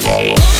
Firepower.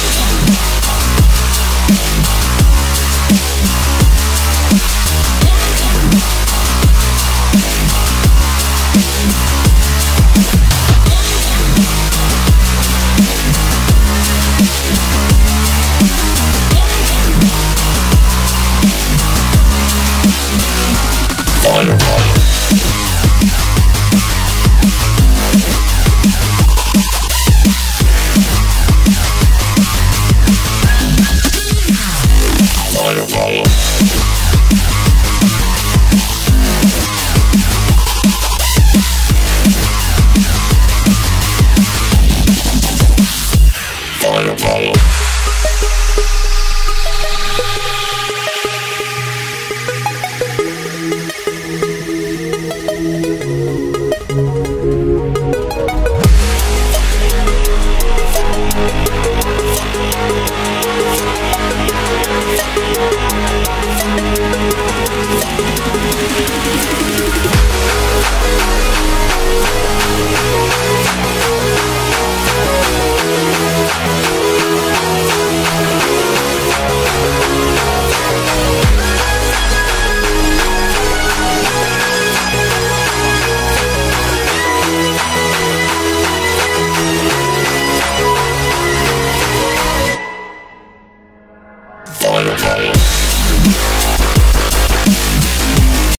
follow. Firepower. Firepower.